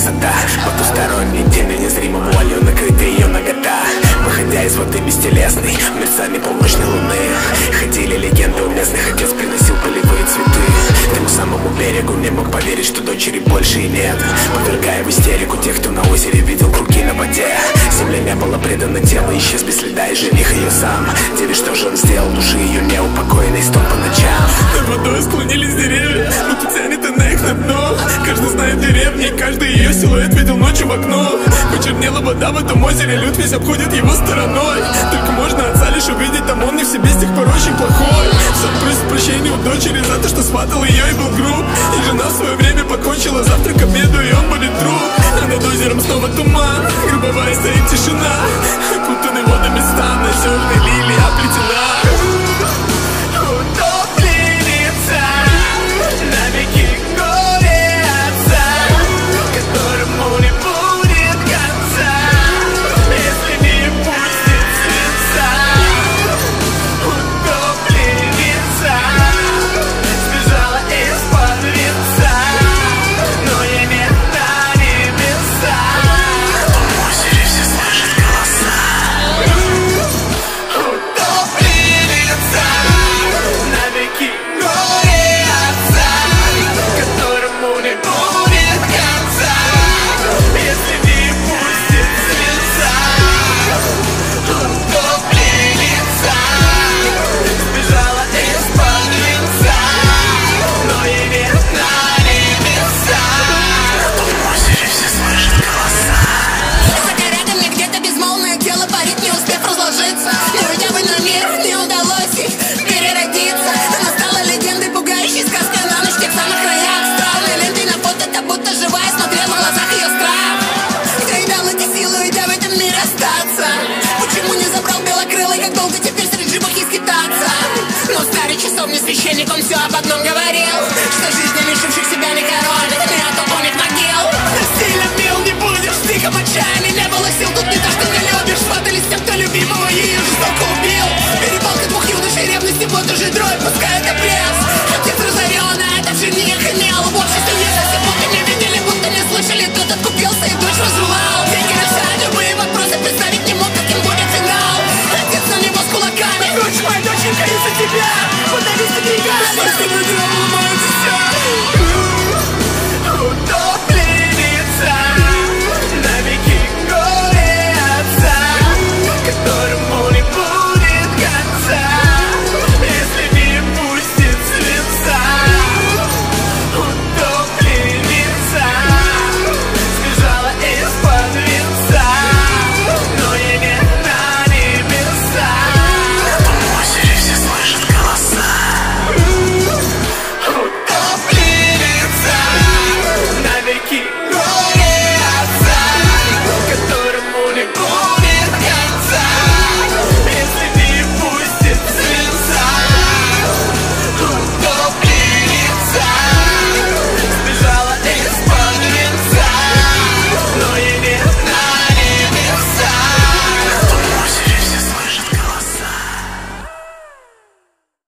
красота. Потусторонний день незримо вуалью накрыта ее нагота. Выходя из воды бестелесной Мерцание полночной луны. Ходили легенды у местных. Отец приносил полевые цветы. Тому самому берегу не мог поверить, что дочери больше и нет. Повергая в истерику тех, кто на озере видел круги на воде. Земля не была предана, тело исчез без следа И жених ее сам. Деве, что же он сделал, души ее неупокоенной Стон по ночам. Над водой склонились деревья деревни Каждый ее силуэт видел ночью в окно. Почернела вода в этом озере Люд весь обходит его стороной. Только можно отца лишь увидеть Там он не в себе с тех пор очень плохой. Сын просит прощения у дочери За то, что сватал ее и был груб. И жена в свое время покончила Завтра к обеду и он будет труп А над озером снова туман Грубовая стоит тишина. Окутанный водами стан На черной Начальник он все об одном говорил Что жизнь не лишивших себя не король Это мир от могил. Сильно мил не будешь, тихо мочами Не было сил, тут не то, что не любишь. Смотрелись те, кто любимого ее жестоко убил. Перепалка двух юношей ревности Вот уже дробь, пускай это пресс Отец разоренный, этот жених имел В общей семье а за будто не видели, будто не слышали. Тут откупился и дочь разрывал. Деньги решают любые вопросы Представить не мог, каким будет финал. Отец на него с кулаками. Дочь моя, доченька, из-за тебя. Got it.